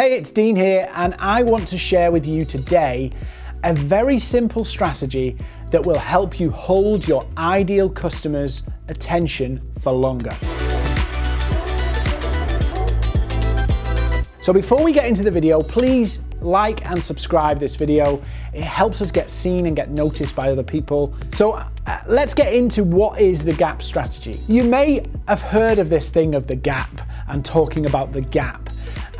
Hey, it's Dean here, and I want to share with you today a very simple strategy that will help you hold your ideal customers' attention for longer. So before we get into the video, please like and subscribe this video. It helps us get seen and get noticed by other people. So uh, let's get into what is the GAP strategy. You may have heard of this thing of the GAP and talking about the GAP.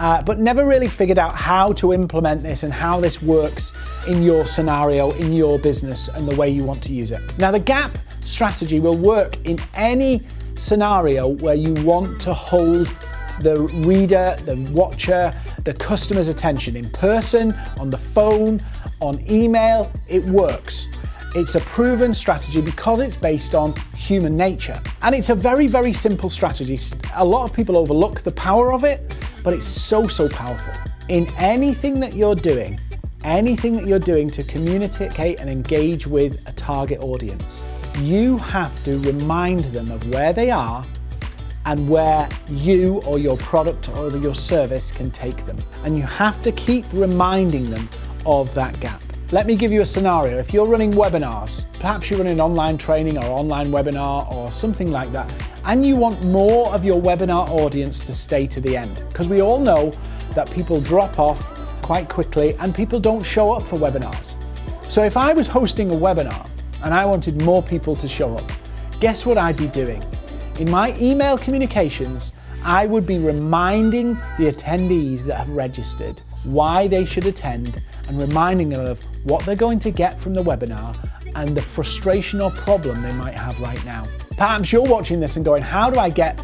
Uh, but never really figured out how to implement this and how this works in your scenario, in your business, and the way you want to use it. Now, the GAP strategy will work in any scenario where you want to hold the reader, the watcher, the customer's attention in person, on the phone, on email, it works. It's a proven strategy because it's based on human nature. And it's a very, very simple strategy. A lot of people overlook the power of it, but it's so, so powerful. In anything that you're doing, anything that you're doing to communicate and engage with a target audience, you have to remind them of where they are and where you or your product or your service can take them. And you have to keep reminding them of that gap. Let me give you a scenario. If you're running webinars, perhaps you're running online training or online webinar or something like that, and you want more of your webinar audience to stay to the end, because we all know that people drop off quite quickly and people don't show up for webinars. So if I was hosting a webinar and I wanted more people to show up, guess what I'd be doing? In my email communications, I would be reminding the attendees that have registered why they should attend and reminding them of what they're going to get from the webinar and the frustration or problem they might have right now. Perhaps you're watching this and going, how do I get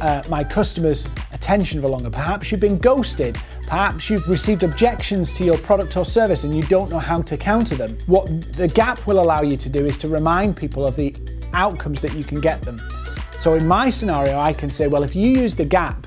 uh, my customers' attention for longer? Perhaps you've been ghosted. Perhaps you've received objections to your product or service and you don't know how to counter them. What the gap will allow you to do is to remind people of the outcomes that you can get them. So in my scenario, I can say, well, if you use the gap,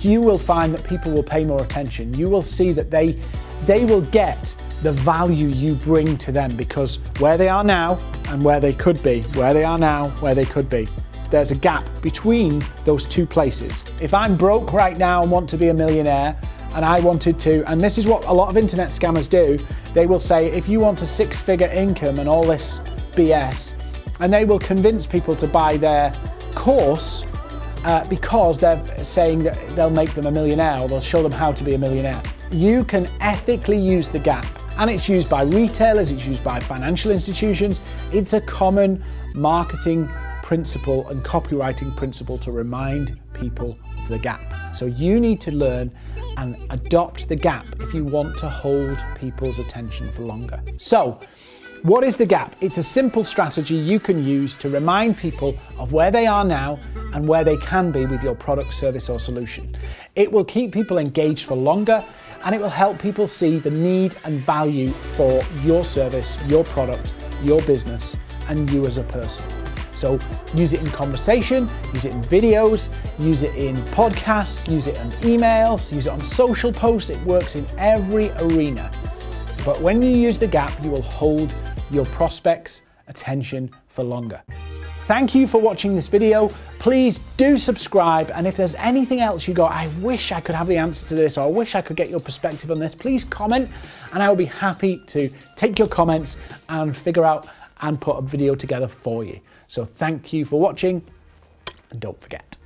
you will find that people will pay more attention. You will see that they, they will get the value you bring to them because where they are now and where they could be, where they are now, where they could be, there's a gap between those two places. If I'm broke right now and want to be a millionaire, and I wanted to, and this is what a lot of internet scammers do, they will say, if you want a six figure income and all this BS, and they will convince people to buy their course uh, because they're saying that they'll make them a millionaire or they'll show them how to be a millionaire. You can ethically use the gap and it's used by retailers, it's used by financial institutions. It's a common marketing principle and copywriting principle to remind people of the gap. So you need to learn and adopt the gap if you want to hold people's attention for longer. So what is the gap? It's a simple strategy you can use to remind people of where they are now and where they can be with your product, service, or solution. It will keep people engaged for longer and it will help people see the need and value for your service, your product, your business, and you as a person. So use it in conversation, use it in videos, use it in podcasts, use it on emails, use it on social posts. It works in every arena. But when you use the gap, you will hold your prospects' attention for longer. Thank you for watching this video. Please do subscribe. And if there's anything else you go, I wish I could have the answer to this, or I wish I could get your perspective on this, please comment and I will be happy to take your comments and figure out and put a video together for you. So thank you for watching and don't forget.